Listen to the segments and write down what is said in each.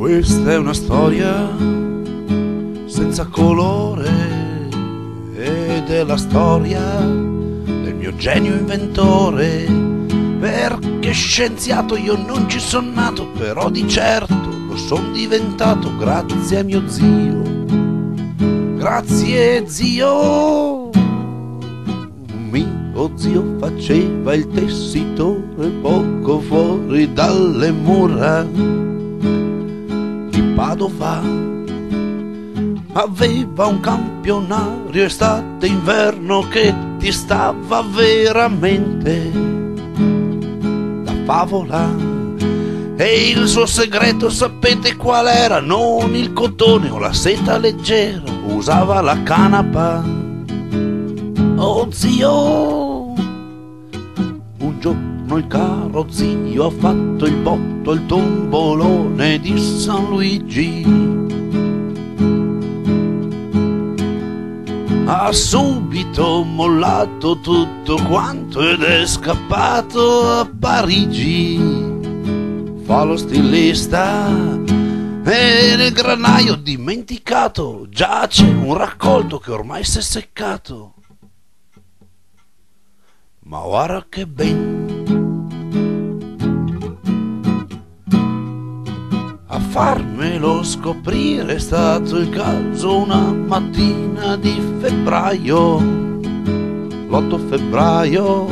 Questa è una storia senza colore ed è la storia del mio genio inventore. Perché scienziato io non ci sono nato, però di certo lo sono diventato grazie a mio zio. Grazie zio! Mio zio faceva il tessitore poco fuori dalle mura Padova. Aveva un campionario estate e inverno che ti stava veramente da favola. E il suo segreto sapete qual era? Non il cotone o la seta leggera, usava la canapa. Oh zio, un giorno il caro zio ha fatto il botto al tombolone di San Luigi. Ha subito mollato tutto quanto ed è scappato a Parigi. Fa lo stilista e nel granaio dimenticato giace un raccolto che ormai si è seccato. Ma guarda che ben farmelo scoprire è stato il caso una mattina di febbraio, l'8 febbraio,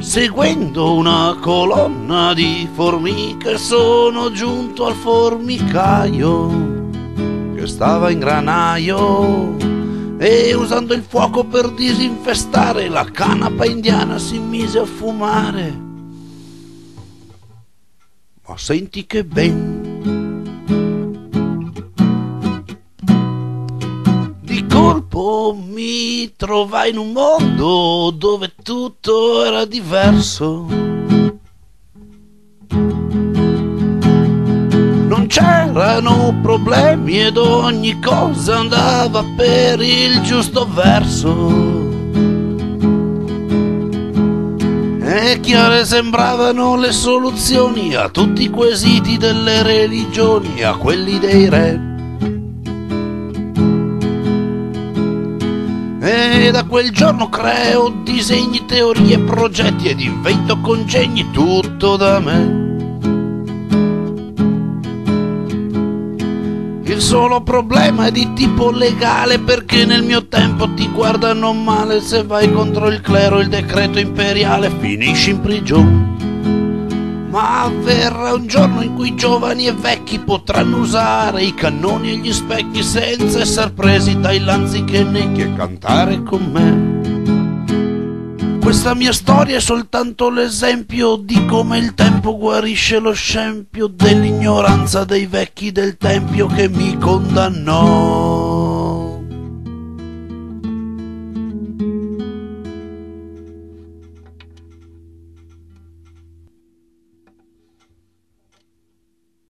seguendo una colonna di formiche sono giunto al formicaio che stava in granaio e usando il fuoco per disinfestare la canapa indiana si mise a fumare. Ma senti che ben. Di colpo mi trovai in un mondo dove tutto era diverso. Non c'erano problemi ed ogni cosa andava per il giusto verso. Chiare sembravano le soluzioni a tutti i quesiti delle religioni, a quelli dei re. E da quel giorno creo disegni, teorie, progetti ed invento congegni tutto da me. Solo problema è di tipo legale perché nel mio tempo ti guardano male se vai contro il clero, il decreto imperiale, finisci in prigione. Ma verrà un giorno in cui giovani e vecchi potranno usare i cannoni e gli specchi senza essere presi dai lanzichenecchi e cantare con me. Questa mia storia è soltanto l'esempio di come il tempo guarisce lo scempio dell'ignoranza dei vecchi del tempio che mi condannò.